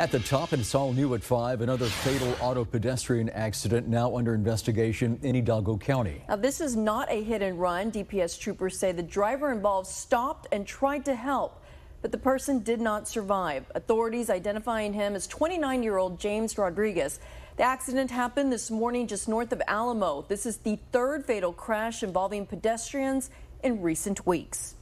At the top, it's all new at 5. Another fatal auto pedestrian accident now under investigation in Hidalgo County. Now, this is not a hit and run. DPS troopers say the driver involved stopped and tried to help, but the person did not survive. Authorities identifying him as 29 year old James Rodriguez. The accident happened this morning just north of Alamo. This is the third fatal crash involving pedestrians in recent weeks.